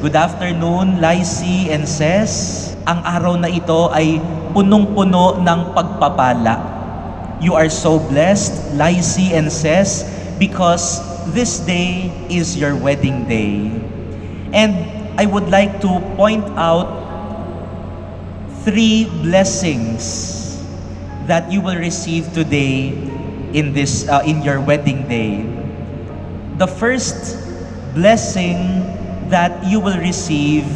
Good afternoon, Lycy and Ses. Ang araw na ito ay punong-puno ng pagpapala. You are so blessed, Lycy and Ses, because this day is your wedding day. And I would like to point out three blessings that you will receive today in this uh, in your wedding day. The first blessing that you will receive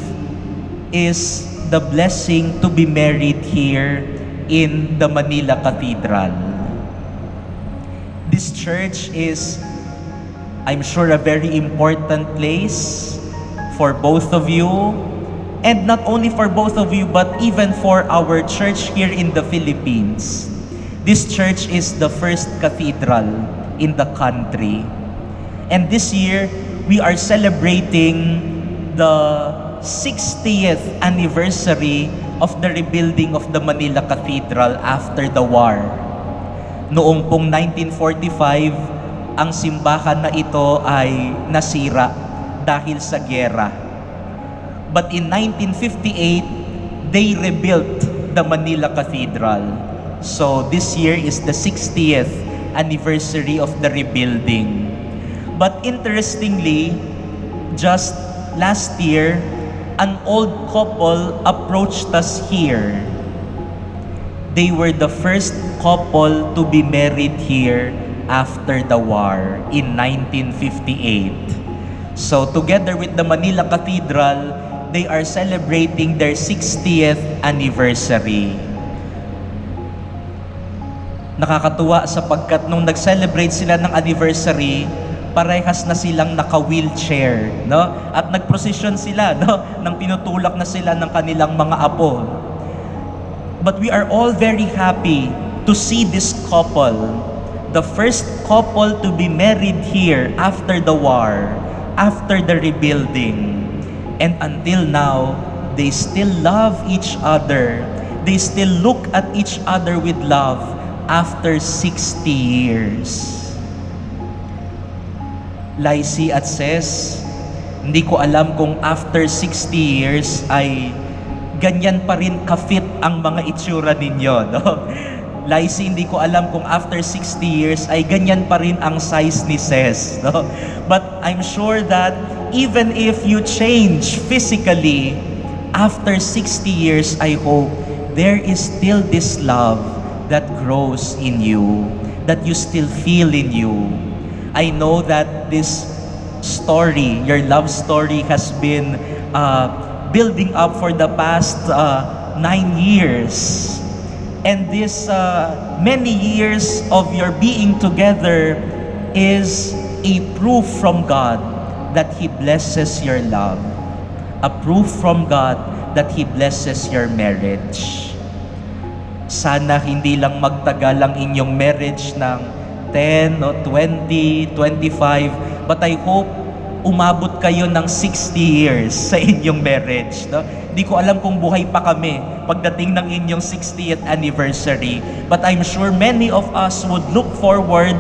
is the blessing to be married here in the Manila Cathedral. This church is, I'm sure, a very important place for both of you, and not only for both of you, but even for our church here in the Philippines. This church is the first cathedral in the country. And this year, we are celebrating the 60th anniversary of the rebuilding of the Manila Cathedral after the war. Noong pong 1945, ang simbahan na ito ay nasira dahil sa gera. But in 1958, they rebuilt the Manila Cathedral. So this year is the 60th anniversary of the rebuilding. But interestingly, just last year, an old couple approached us here. They were the first couple to be married here after the war in 1958. So together with the Manila Cathedral, they are celebrating their 60th anniversary. Nakakatuwa sapagkat nung nag-celebrate sila ng anniversary, parehas na silang naka-wheelchair, no? At nagprosesyon sila, no? Nang pinutulak na sila ng kanilang mga apo. But we are all very happy to see this couple, the first couple to be married here after the war, after the rebuilding. And until now, they still love each other. They still look at each other with love after 60 years. Lycy at Ses, hindi ko alam kung after 60 years ay ganyan pa rin ka-fit ang mga itsura ninyo. No? Lycy, hindi ko alam kung after 60 years ay ganyan pa rin ang size ni Ses. No? But I'm sure that even if you change physically, after 60 years, I hope there is still this love that grows in you, that you still feel in you. I know that this story, your love story, has been uh, building up for the past uh, nine years. And this uh, many years of your being together is a proof from God that He blesses your love. A proof from God that He blesses your marriage. Sana hindi lang magtagal ang inyong marriage ng 10, no, 20, 25, but I hope umabot kayo ng 60 years sa inyong marriage. No? Hindi ko alam kung buhay pa kami pagdating ng inyong 60th anniversary, but I'm sure many of us would look forward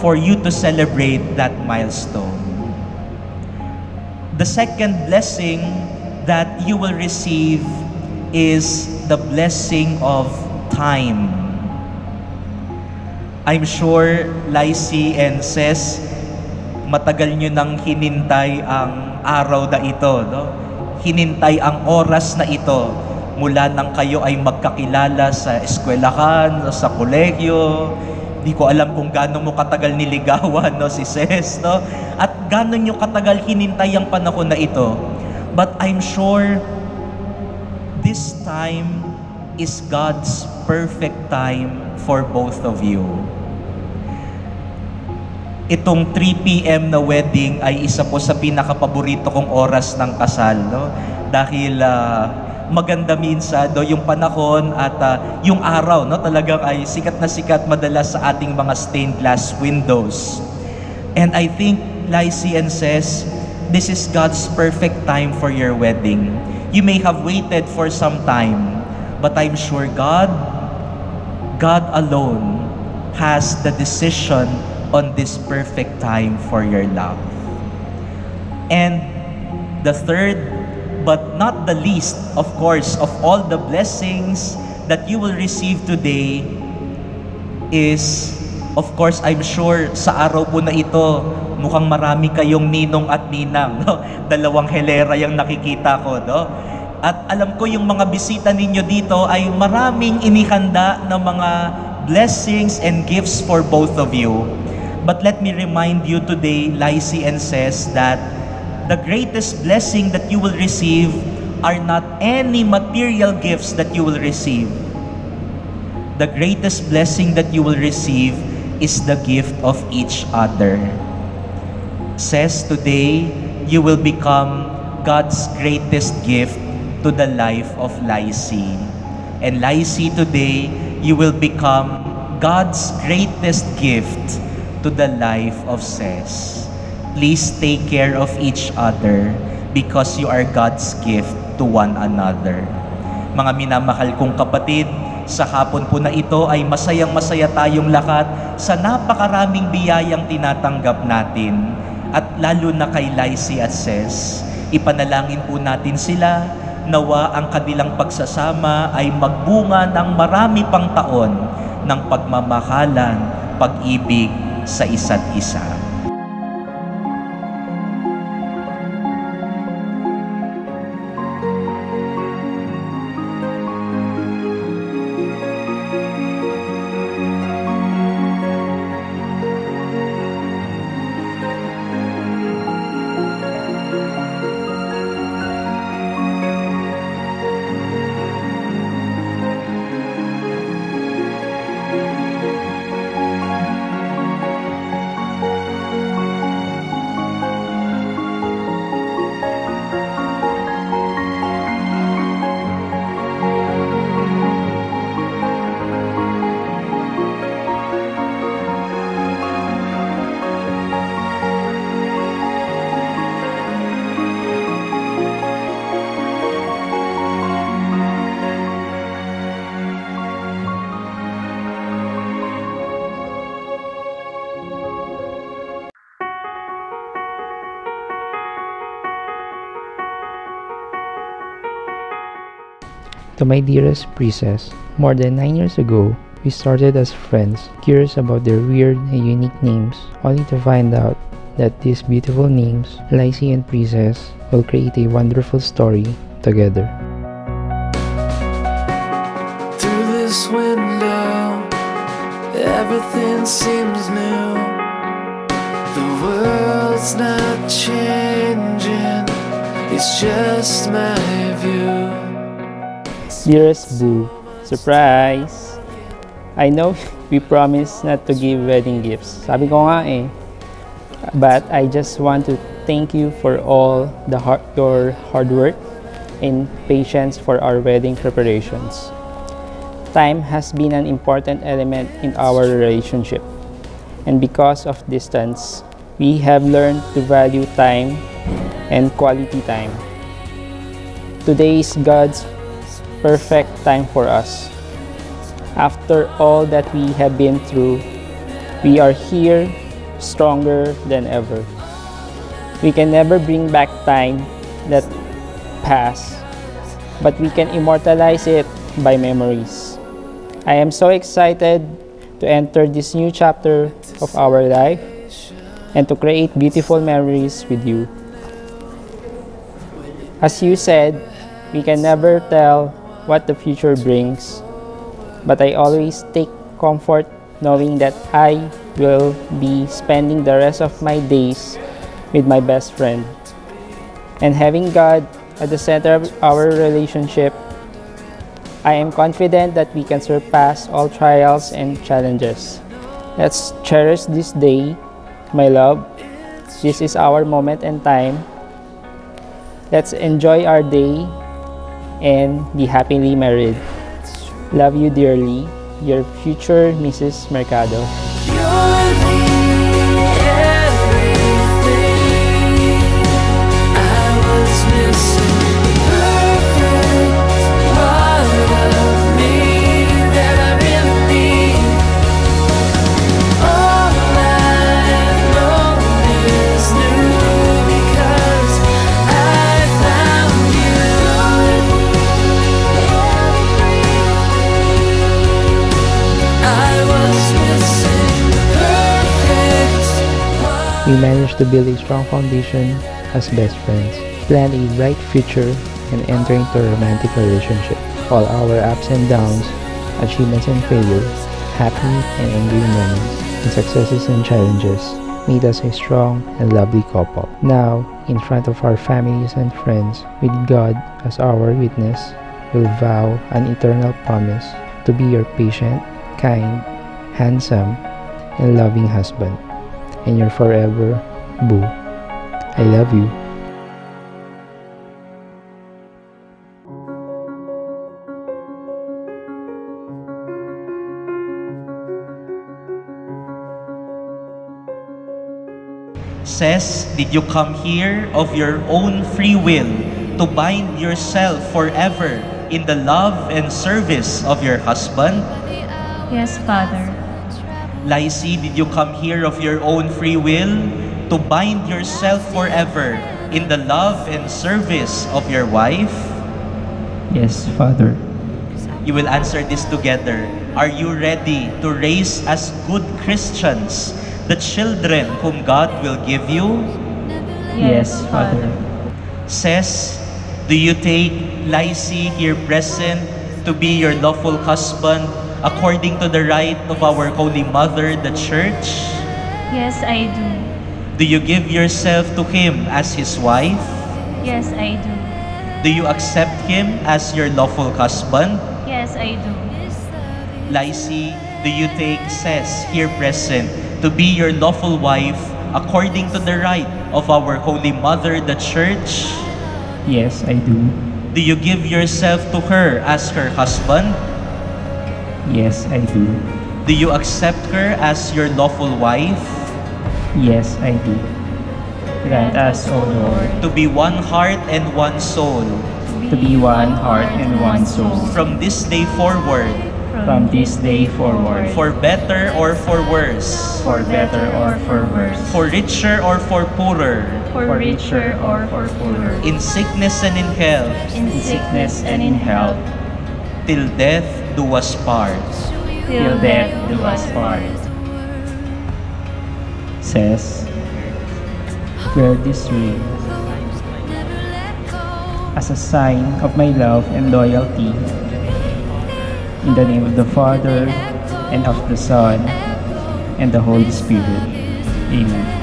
for you to celebrate that milestone. The second blessing that you will receive is the blessing of time. I'm sure Lycy and Ses, matagal nyo nang hinintay ang araw na ito. No? Hinintay ang oras na ito mula nang kayo ay magkakilala sa eskwelahan, sa kolegyo. Di ko alam kung gaano mo katagal niligawan no, si Ses. No? At gaano nyo katagal hinintay ang panahon na ito. But I'm sure this time is God's perfect time for both of you. Itong 3 p.m. na wedding ay isa po sa pinakapaborito kong oras ng kasal, no? Dahil uh, maganda minsan do yung panahon at uh, yung araw, no? Talagang ay sikat na sikat madalas sa ating mga stained glass windows. And I think Lycy and says, this is God's perfect time for your wedding. You may have waited for some time, but I'm sure God God alone has the decision on this perfect time for your love. And the third But not the least, of course, of all the blessings that you will receive today is, of course, I'm sure sa araw po na ito, mukhang marami kayong ninong at ninang. No? Dalawang helera yung nakikita ko. No? At alam ko yung mga bisita ninyo dito ay maraming inihanda na mga blessings and gifts for both of you. But let me remind you today, Lysi and says that the greatest blessing that you will receive are not any material gifts that you will receive. The greatest blessing that you will receive is the gift of each other. Says today, you will become God's greatest gift to the life of Lysi. And Lysi today, you will become God's greatest gift to the life of Ses. Please take care of each other because you are God's gift to one another. Mga minamahal kong kapatid, sa hapon po na ito ay masayang masaya tayong lahat sa napakaraming biyayang tinatanggap natin at lalo na kay Lysi at Ses. Ipanalangin po natin sila nawa ang kanilang pagsasama ay magbunga ng marami pang taon ng pagmamahalan, pag-ibig sa isa't isa. To my dearest princess, more than 9 years ago, we started as friends, curious about their weird and unique names, only to find out that these beautiful names, Lysi and Princess, will create a wonderful story together. Through this window, everything seems new. The world's not changing, it's just my view. Dearest Boo, surprise! I know we promised not to give wedding gifts. Sabi ko nga eh. But I just want to thank you for all the hard, your hard work and patience for our wedding preparations. Time has been an important element in our relationship. And because of distance, we have learned to value time and quality time. Today is God's perfect time for us. After all that we have been through, we are here stronger than ever. We can never bring back time that passed, but we can immortalize it by memories. I am so excited to enter this new chapter of our life and to create beautiful memories with you. As you said, we can never tell what the future brings, but I always take comfort knowing that I will be spending the rest of my days with my best friend. And having God at the center of our relationship, I am confident that we can surpass all trials and challenges. Let's cherish this day, my love. This is our moment and time. Let's enjoy our day and be happily married. Love you dearly, your future Mrs. Mercado. We managed to build a strong foundation as best friends, plan a bright future, and enter into a romantic relationship. All our ups and downs, achievements and failures, happy and angry moments, and successes and challenges made us a strong and lovely couple. Now, in front of our families and friends, with God as our witness, will vow an eternal promise to be your patient, kind, handsome, and loving husband, and your forever boo. I love you. Says, did you come here of your own free will to bind yourself forever in the love and service of your husband? Yes, Father. Lysi, did you come here of your own free will to bind yourself forever in the love and service of your wife? Yes, Father. You will answer this together. Are you ready to raise as good Christians the children whom God will give you? Yes, Father. Says, do you take Lysi here present to be your lawful husband according to the right of our Holy Mother, the Church? Yes, I do. Do you give yourself to him as his wife? Yes, I do. Do you accept him as your lawful husband? Yes, I do. Lysi, do you take Ses here present to be your lawful wife according to the right of our Holy Mother, the Church? Yes, I do. Do you give yourself to her as her husband? Yes, I do. Do you accept her as your lawful wife? Yes, I do. Grant us, uh, O Lord, To be one heart and one soul to be one heart and one soul from this day forward, from this day forward, for better or for worse, for better or for worse, for richer or for poorer, For richer or for poorer. in sickness and in health, In sickness and in health. till death do us part. till death do us part. Says, wear this ring as a sign of my love and loyalty. In the name of the Father, and of the Son, and the Holy Spirit. Amen.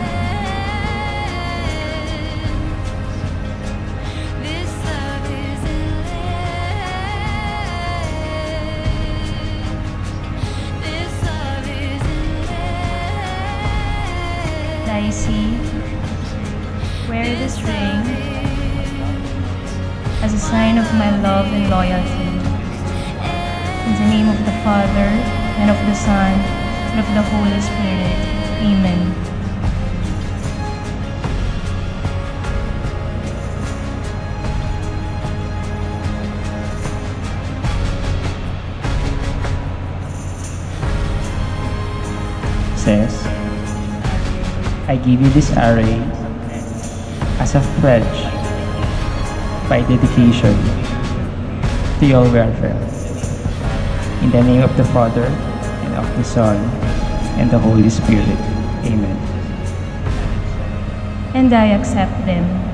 Give you this array as a pledge by dedication to your welfare. In the name of the Father, and of the Son, and the Holy Spirit. Amen. And I accept them.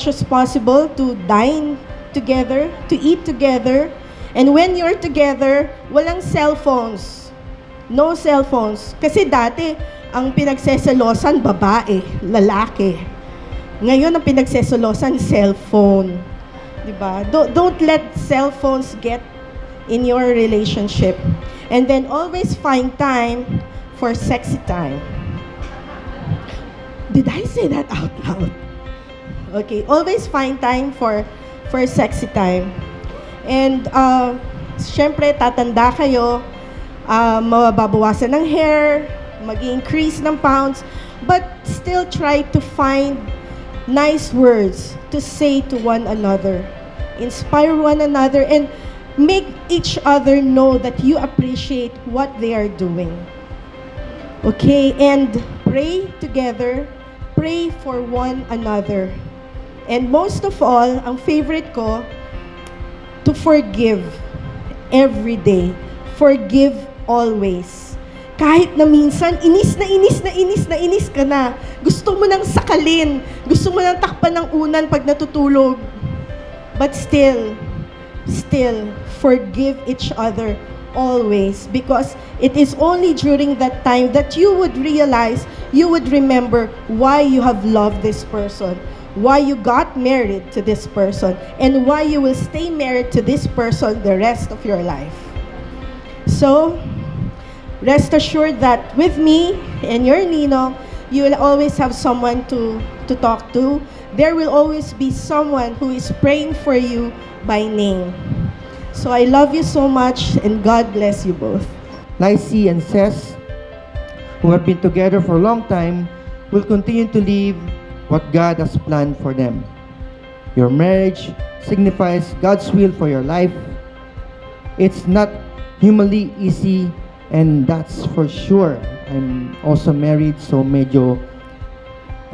Much as possible to dine together, to eat together. And when you're together, walang cellphones. No cellphones. Kasi dati, ang pinagseselosan, babae, lalaki. Ngayon, ang pinagseselosan, cellphone. Diba? Don't, don't let cell phones get in your relationship. And then always find time for sexy time. Did I say that out loud? Okay, always find time for for sexy time. And uh, syempre, tatanda kayo, uh, mababawasan ng hair, mag increase ng pounds, but still try to find nice words to say to one another. Inspire one another and make each other know that you appreciate what they are doing. Okay, and pray together, pray for one another. And most of all, ang favorite ko, to forgive every day. Forgive always. Kahit na minsan, inis na inis na inis na inis ka na. Gusto mo nang sakalin. Gusto mo nang takpan ng unan pag natutulog. But still, still, forgive each other always because it is only during that time that you would realize, you would remember why you have loved this person, why you got married to this person, and why you will stay married to this person the rest of your life. So, rest assured that with me and your Nino, you will always have someone to, to talk to. There will always be someone who is praying for you by name. So I love you so much and God bless you both. Lysie and Cess, who have been together for a long time, will continue to live what God has planned for them. Your marriage signifies God's will for your life. It's not humanly easy, and that's for sure. I'm also married, so medyo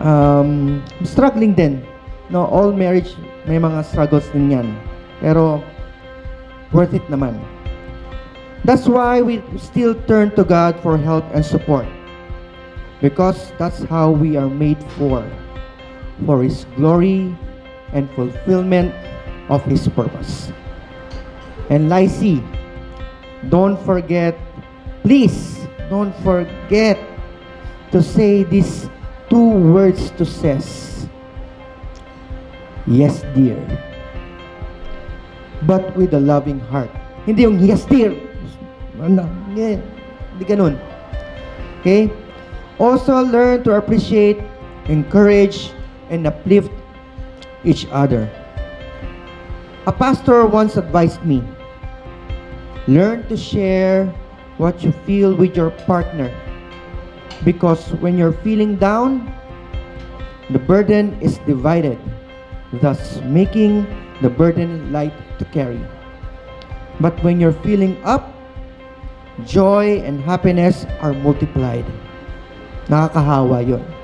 um, struggling din. No, all marriage may mga struggles din yan. Pero worth it naman. That's why we still turn to God for help and support. Because that's how we are made for. For His glory and fulfillment of His purpose. And Lysie, don't forget, please, don't forget to say these two words to Cess. Yes, dear but with a loving heart. Hindi yung yes dear. Hindi, eh, hindi ganun. Okay? Also learn to appreciate, encourage, and uplift each other. A pastor once advised me, learn to share what you feel with your partner. Because when you're feeling down, the burden is divided, thus making the burden light to carry. But when you're feeling up, joy and happiness are multiplied. Nakakahawa yun.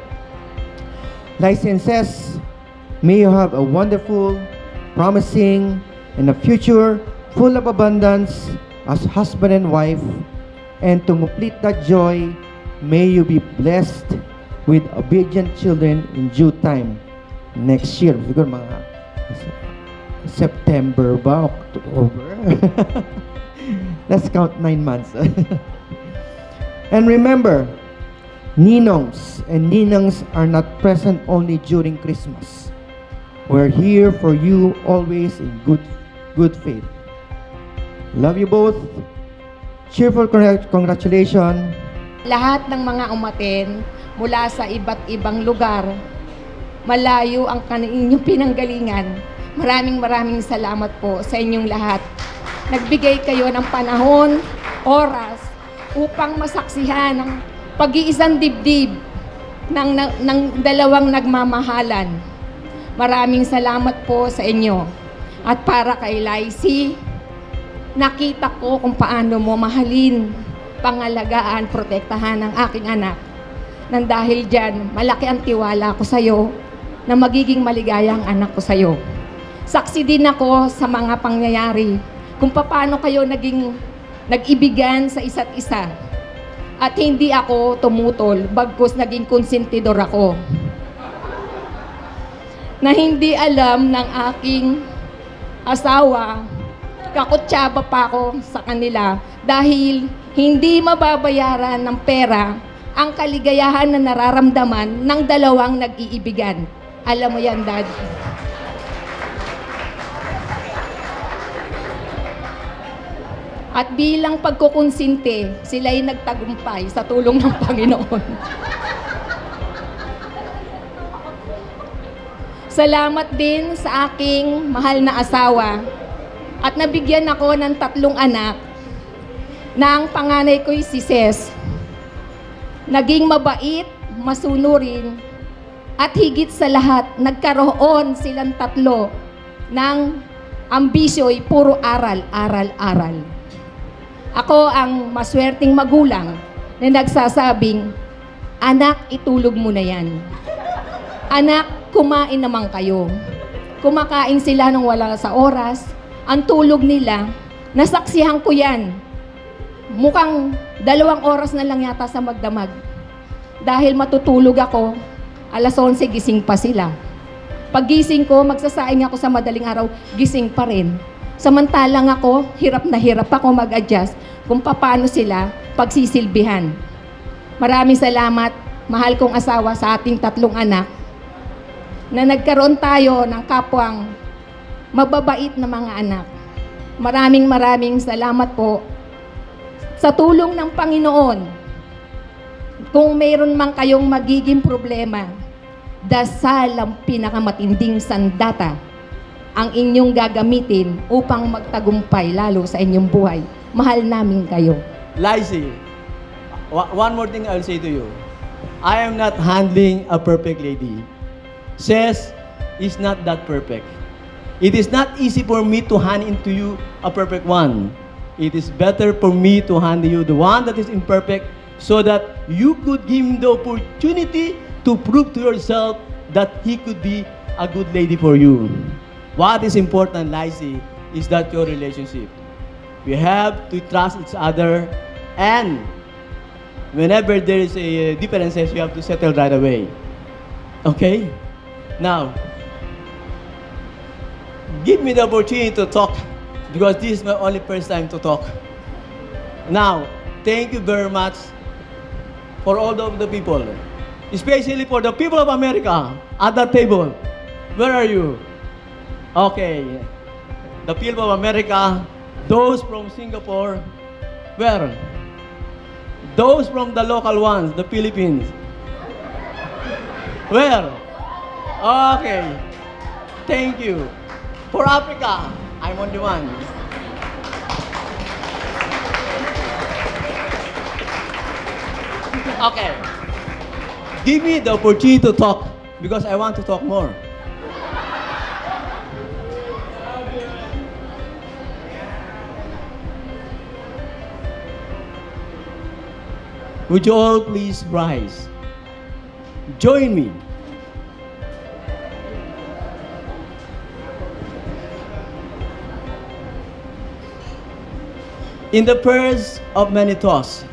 Licenses, may you have a wonderful, promising, and a future full of abundance as husband and wife. And to complete that joy, may you be blessed with obedient children in due time. Next year, siguro mga September ba? October? Let's count nine months. and remember, ninongs and ninangs are not present only during Christmas. We're here for you always in good, good faith. Love you both. Cheerful congrat- congratulations. Lahat ng mga umaten mula sa iba't ibang lugar, malayo ang kaninyong pinanggalingan. Maraming maraming salamat po sa inyong lahat. Nagbigay kayo ng panahon, oras, upang masaksihan ang pag-iisang dibdib ng, ng, ng dalawang nagmamahalan. Maraming salamat po sa inyo. At para kay Lysie, nakita ko kung paano mo mahalin, pangalagaan, protektahan ang aking anak. Nang dahil dyan, malaki ang tiwala ko sa'yo na magiging maligaya ang anak ko sa'yo. Saksi din ako sa mga pangyayari kung paano kayo naging nag-ibigan sa isa't isa. At hindi ako tumutol, bagkus naging konsentidor ako. Na hindi alam ng aking asawa, kakutsaba pa ako sa kanila dahil hindi mababayaran ng pera ang kaligayahan na nararamdaman ng dalawang nag-iibigan. Alam mo yan, Dad. At bilang pagkukonsinte, sila'y nagtagumpay sa tulong ng Panginoon. Salamat din sa aking mahal na asawa at nabigyan ako ng tatlong anak na ang panganay ko'y si Ses. Naging mabait, masunurin, at higit sa lahat, nagkaroon silang tatlo ng ambisyo'y puro aral, aral, aral. Ako ang maswerteng magulang na nagsasabing, Anak, itulog mo na yan. Anak, kumain naman kayo. Kumakain sila nang wala sa oras. Ang tulog nila, nasaksihan ko yan. Mukhang dalawang oras na lang yata sa magdamag. Dahil matutulog ako, alas 11 gising pa sila. Paggising ko, magsasaing ako sa madaling araw, gising pa rin. Samantalang ako, hirap na hirap ako mag-adjust kung paano sila pagsisilbihan. Maraming salamat, mahal kong asawa sa ating tatlong anak, na nagkaroon tayo ng kapwang mababait na mga anak. Maraming maraming salamat po sa tulong ng Panginoon. Kung mayroon man kayong magiging problema, dasal ang pinakamatinding sandata ang inyong gagamitin upang magtagumpay lalo sa inyong buhay. Mahal namin kayo. Lizzie, one more thing I'll say to you. I am not handling a perfect lady. Says is not that perfect. It is not easy for me to hand into you a perfect one. It is better for me to hand you the one that is imperfect so that you could give him the opportunity to prove to yourself that he could be a good lady for you. What is important, Lizzie, is that your relationship. We have to trust each other and whenever there is a uh, differences, you have to settle right away. Okay? Now, give me the opportunity to talk because this is my only first time to talk. Now, thank you very much for all of the people, especially for the people of America at that table. Where are you? Okay. The people of America, those from Singapore, where? Those from the local ones, the Philippines. Where? Okay. Thank you. For Africa, I'm on the one. Okay. Give me the opportunity to talk because I want to talk more. Would you all please rise? Join me. In the prayers of many thoughts,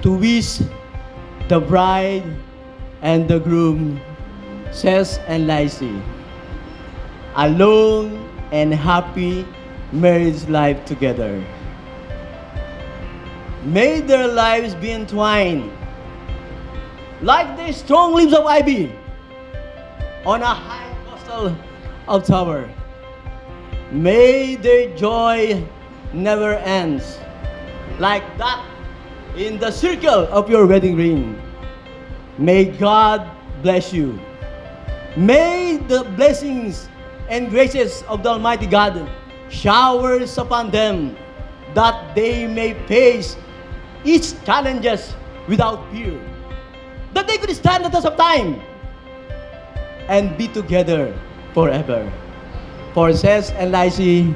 to wish the bride and the groom, says and Lizzie, a long and happy marriage life together. May their lives be entwined like the strong leaves of ivy on a high coastal of tower. May their joy never ends like that in the circle of your wedding ring. May God bless you. May the blessings and graces of the Almighty God showers upon them that they may face each challenges without fear. That they could stand the test of time and be together forever. For says and Lizzie,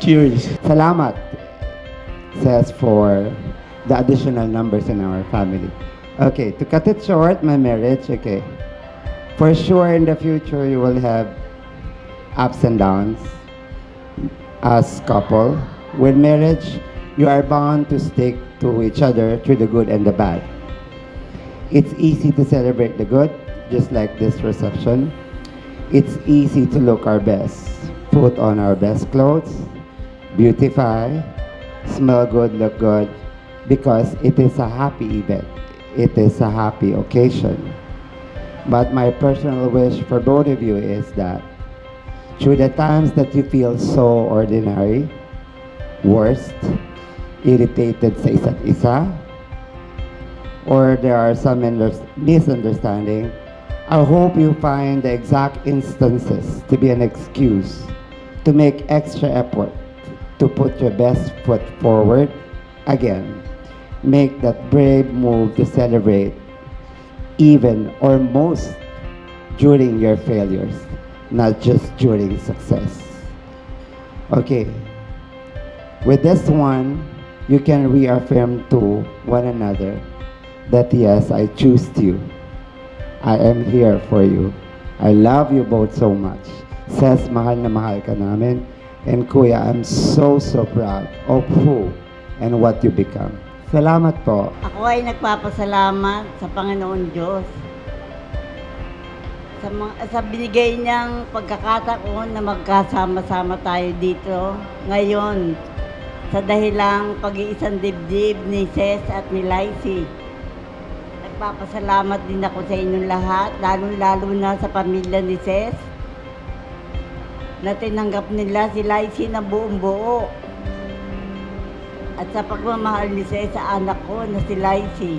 cheers. Salamat says for the additional numbers in our family. Okay, to cut it short, my marriage, okay. For sure in the future you will have ups and downs as couple. With marriage, you are bound to stick to each other through the good and the bad. It's easy to celebrate the good, just like this reception. It's easy to look our best, put on our best clothes, beautify, smell good, look good, because it is a happy event. it is a happy occasion. But my personal wish for both of you is that through the times that you feel so ordinary, worst, irritated sa isa't isa, or there are some under- misunderstanding, I hope you find the exact instances to be an excuse to make extra effort to put your best foot forward again. Make that brave move to celebrate even or most during your failures, not just during success. Okay. With this one, you can reaffirm to one another that yes, I choose you. I am here for you. I love you both so much. Says, mahal na mahal ka namin. And Kuya, I'm so, so proud of who and what you become. Salamat po. Ako ay nagpapasalamat sa Panginoon Diyos sa, mga, sa binigay niyang pagkakataon na magkasama-sama tayo dito ngayon sa dahilang pag-iisang dibdib ni Ses at ni Lacey. Nagpapasalamat din ako sa inyong lahat, lalo-lalo na sa pamilya ni Ses na tinanggap nila si Lacey na buong buo. At sa pagmamahal ni Ses sa anak ko na si Lacey,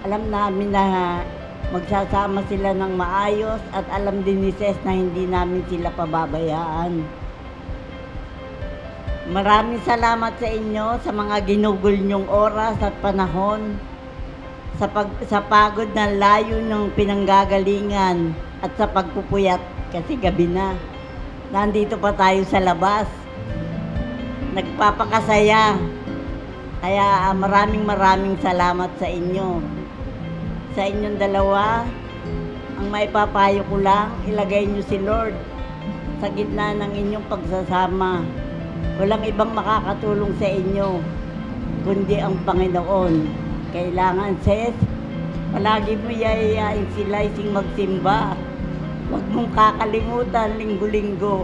alam namin na magsasama sila ng maayos at alam din ni Ses na hindi namin sila pababayaan. Maraming salamat sa inyo sa mga ginugol nyong oras at panahon sa, pag, sa pagod na layo ng pinanggagalingan at sa pagpupuyat kasi gabi na. Nandito pa tayo sa labas. Nagpapakasaya. Kaya ah, maraming maraming salamat sa inyo. Sa inyong dalawa, ang maipapayo ko lang, ilagay niyo si Lord sa gitna ng inyong pagsasama. Walang ibang makakatulong sa inyo, kundi ang Panginoon. Kailangan, sis, palagi mo yayayain si Lysing magsimba. Huwag mong kakalimutan linggo-linggo.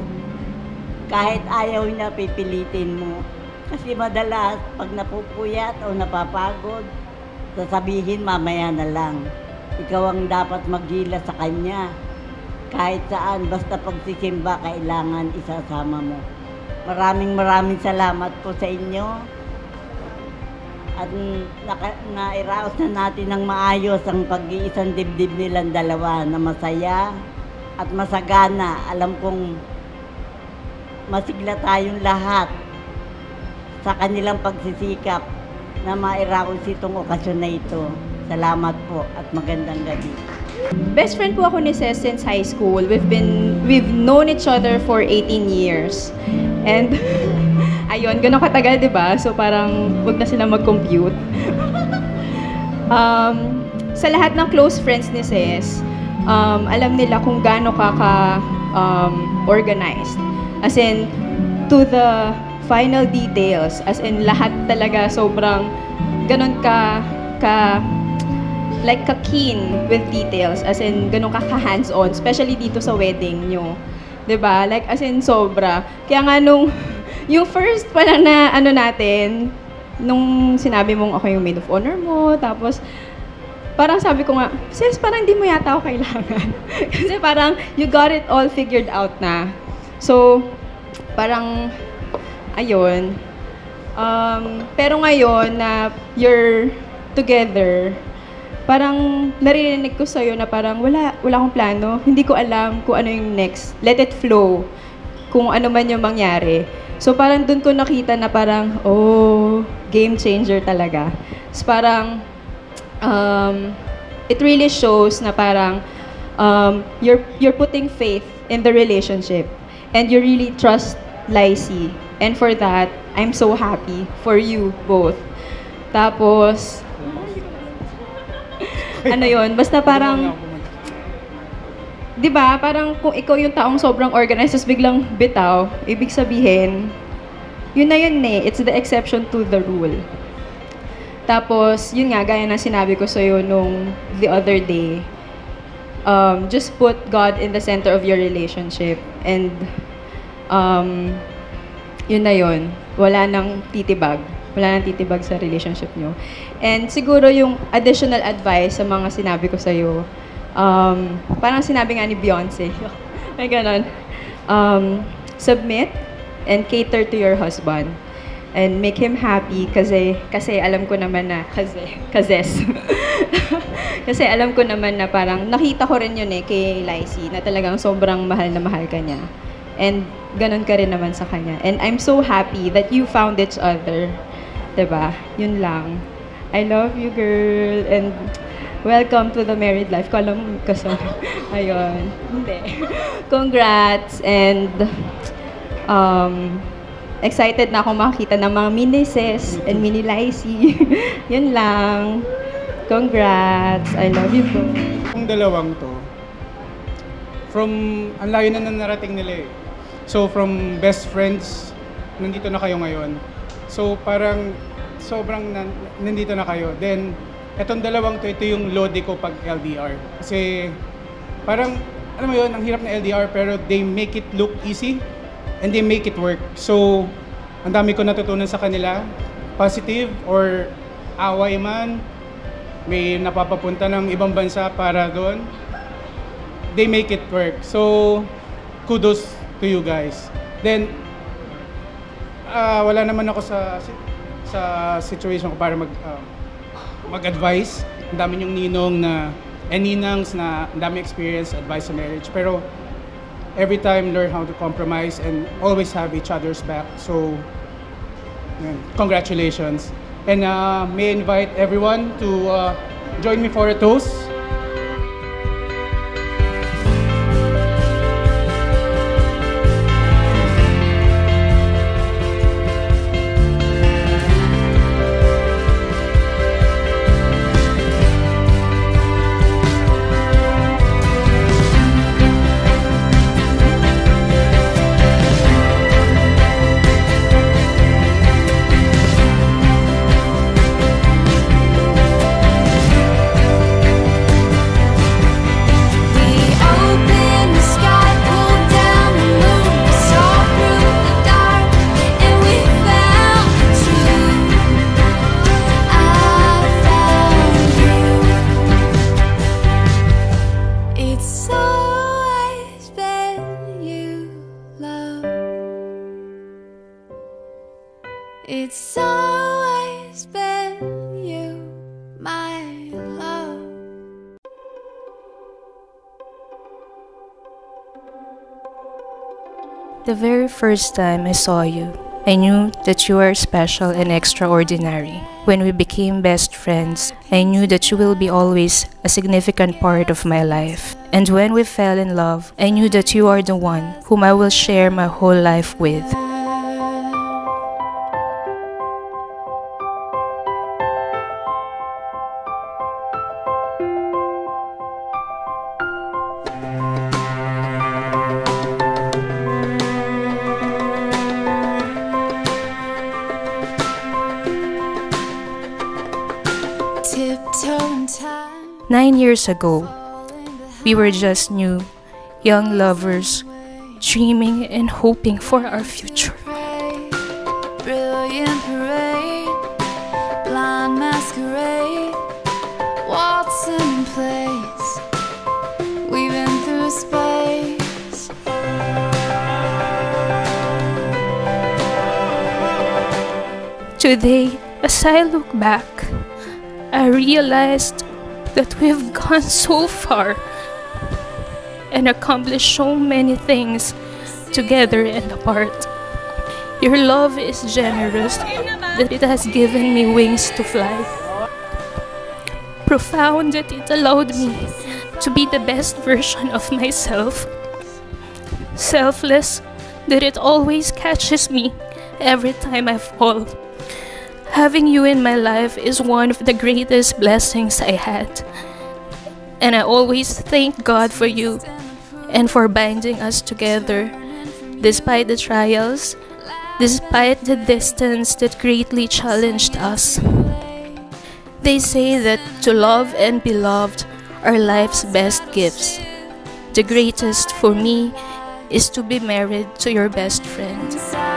Kahit ayaw niya, pipilitin mo. Kasi madalas, pag napupuyat o napapagod, sasabihin mamaya na lang. Ikaw ang dapat magila sa kanya. Kahit saan, basta pagsisimba, kailangan isasama mo. Maraming maraming salamat po sa inyo. At nairaos na natin ng maayos ang pag-iisang dibdib nilang dalawa na masaya at masagana. Alam kong masigla tayong lahat sa kanilang pagsisikap na mairaos itong okasyon na ito. Salamat po at magandang gabi. Best friend po ako ni Ces since high school. We've been we've known each other for 18 years. And ayun, ganun katagal, 'di ba? So parang wag na sila mag-compute. um, sa lahat ng close friends ni Ces, um, alam nila kung gaano ka ka um. As in, to the final details. As in, lahat talaga sobrang ganun ka, ka, like ka-keen with details. As in, ganun ka ka-hands-on. Especially dito sa wedding nyo. 'Di ba Like, as in, sobra. Kaya nga nung, yung first pala na, ano natin, nung sinabi mong ako yung maid of honor mo, tapos, parang sabi ko nga, sis, parang hindi mo yata ako kailangan. Kasi parang, you got it all figured out na. So, parang, ayun. Um, pero ngayon na you're together, parang naririnig ko sa'yo na parang wala, wala akong plano. Hindi ko alam kung ano yung next. Let it flow. Kung ano man yung mangyari. So parang dun ko nakita na parang, oh, game changer talaga. So parang, um, it really shows na parang um, you're, you're putting faith in the relationship. And you really trust Lacey. And for that, I'm so happy for you both. Tapos, ano yon basta parang, di ba, parang kung ikaw yung taong sobrang organized, tapos biglang bitaw, ibig sabihin, yun na yun eh, it's the exception to the rule. Tapos, yun nga, gaya ng sinabi ko sa'yo nung the other day, um, just put God in the center of your relationship. And, um, yun na yun. Wala nang titibag. wala nang titibag sa relationship nyo. And siguro yung additional advice sa mga sinabi ko sa'yo, um, parang sinabi nga ni Beyonce, may ganon, um, submit and cater to your husband and make him happy kasi kasi alam ko naman na kasi kazes. Kasi alam ko naman na parang nakita ko rin yun eh kay Lacey na talagang sobrang mahal na mahal ka niya. And ganun ka rin naman sa kanya. And I'm so happy that you found each other 'di ba yun lang I love you girl and welcome to the married life ko alam kasi ayun hindi congrats and um, excited na ako makakita ng mga mini sis and mini Lacey. Yun lang. Congrats. I love you po. Yung dalawang to, from, ang layo na na narating nila eh. So from best friends, nandito na kayo ngayon. So parang sobrang nan, nandito na kayo. Then, etong dalawang to, ito yung lodi ko pag LDR. Kasi parang, alam mo yun, ang hirap na LDR pero they make it look easy and they make it work. So, ang dami ko natutunan sa kanila, positive or away man, may napapapunta ng ibang bansa para doon, they make it work. So, kudos to you guys. Then, ah, wala naman ako sa sa situation ko para mag ah, mag-advise. Ang dami yung ninong na and ninangs na dami experience, advice sa marriage. Pero every time learn how to compromise and always have each other's back. So, yun. congratulations. And uh, may invite everyone to uh, join me for a toast. The very first time I saw you, I knew that you are special and extraordinary. When we became best friends, I knew that you will be always a significant part of my life. And when we fell in love, I knew that you are the one whom I will share my whole life with. Years ago, we were just new, young lovers, dreaming and hoping for our future. Brilliant parade, blind masquerade, waltzing in place, weaving through space. Today, as I look back, I realized that we've gone so far and accomplished so many things together and apart. Your love is generous that it has given me wings to fly. Profound that it allowed me to be the best version of myself. Selfless that it always catches me every time I fall. Having you in my life is one of the greatest blessings I had. And I always thank God for you and for binding us together, despite the trials, despite the distance that greatly challenged us. They say that to love and be loved are life's best gifts. The greatest for me is to be married to your best friend.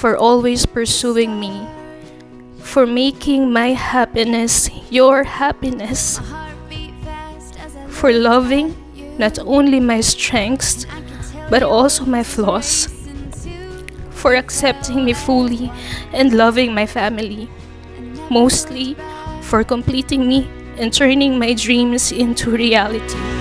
For always pursuing me, for making my happiness your happiness, for loving not only my strengths but also my flaws, for accepting me fully and loving my family, mostly for completing me and turning my dreams into reality.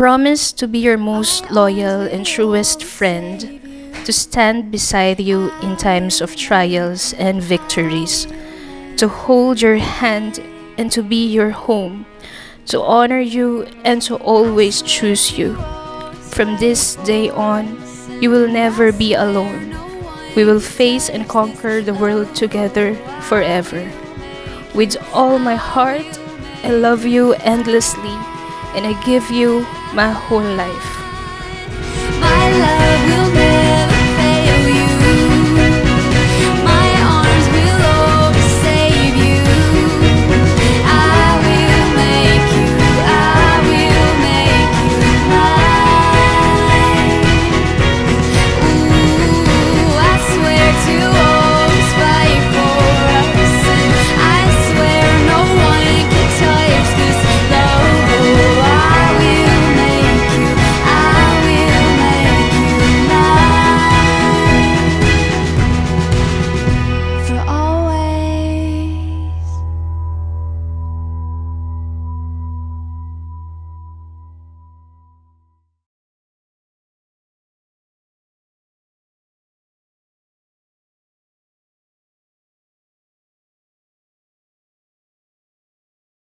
Promise to be your most loyal and truest friend, to stand beside you in times of trials and victories, to hold your hand and to be your home, to honor you and to always choose you. From this day on, you will never be alone. We will face and conquer the world together forever. With all my heart, I love you endlessly and I give you my whole life. My